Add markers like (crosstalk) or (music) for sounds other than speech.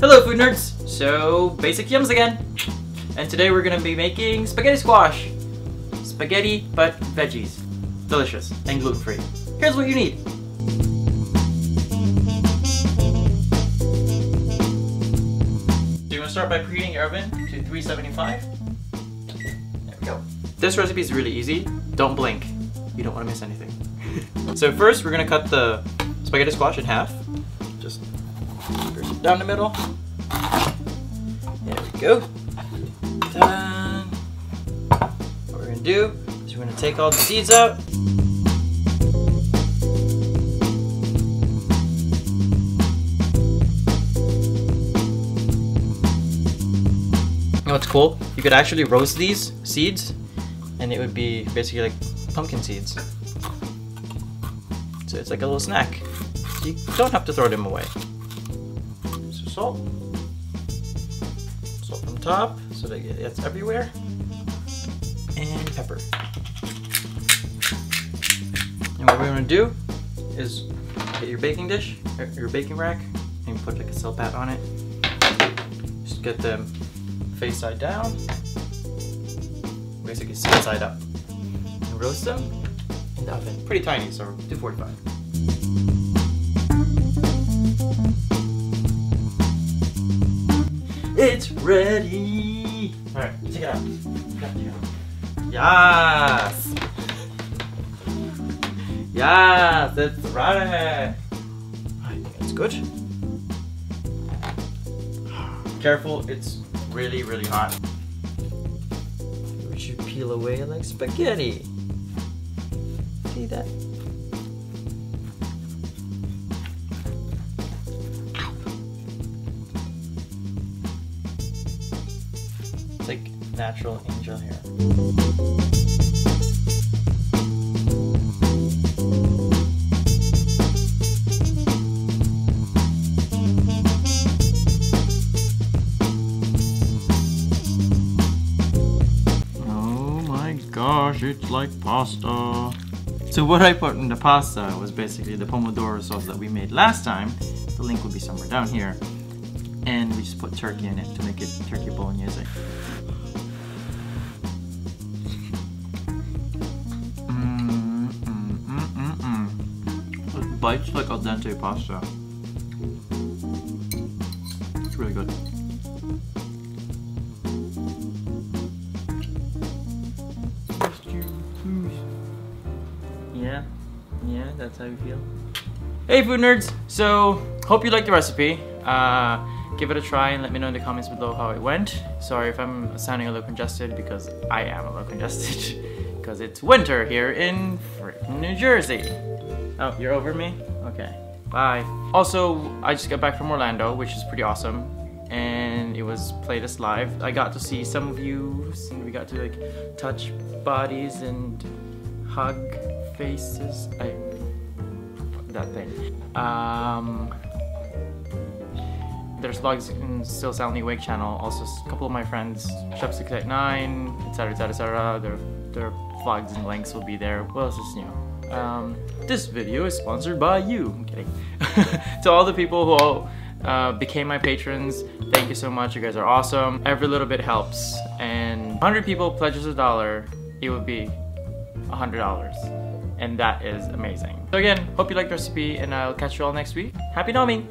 Hello food nerds! So, basic yums again. And today we're gonna be making spaghetti squash. Spaghetti, but veggies. Delicious and gluten-free. Here's what you need. So you're gonna start by preheating your oven to 375. There we go. This recipe is really easy. Don't blink. You don't wanna miss anything. (laughs) so first we're gonna cut the spaghetti squash in half. Just down the middle. There we go. Done. What we're gonna do is we're gonna take all the seeds out. You know what's cool? You could actually roast these seeds and it would be basically like pumpkin seeds. So it's like a little snack. You don't have to throw them away. Salt. Salt from top so that it's everywhere. And pepper. And what we're gonna do is get your baking dish, your baking rack, and put like a Silpat on it. Just get them face side down, basically side up. And roast them in the oven. Pretty tiny, so 245. It's ready! Alright, take it out. Yes! Yes, it's ready! I think it's good. Careful, it's really, really hot. We should peel away like spaghetti. See that? Like natural angel hair. Oh my gosh, it's like pasta. So what I put in the pasta was basically the pomodoro sauce that we made last time. The link will be somewhere down here. And we just put turkey in it to make it turkey bolognese. Mm, mm, mm, mm, mm. It bites like al dente pasta. It's really good. Yeah, yeah, that's how you feel. Hey food nerds! So, hope you liked the recipe. Uh, give it a try and let me know in the comments below how it went. Sorry if I'm sounding a little congested because I am a little congested (laughs) because it's winter here in New Jersey. Oh, you're over me? Okay, bye. Also, I just got back from Orlando, which is pretty awesome. And it was Playlist Live. I got to see some of you, we got to like touch bodies and hug faces. I that thing. Um, there's vlogs in Still Soundly Awake channel. Also, a couple of my friends, Shep689, etc., etc., etc. Their their vlogs and links will be there. What else is new? Um, this video is sponsored by you. I'm kidding. (laughs) to all the people who all uh, became my patrons, thank you so much. You guys are awesome. Every little bit helps. And 100 people pledges a dollar, it would be $100. And that is amazing. So again, hope you liked the recipe and I'll catch you all next week. Happy Nomi!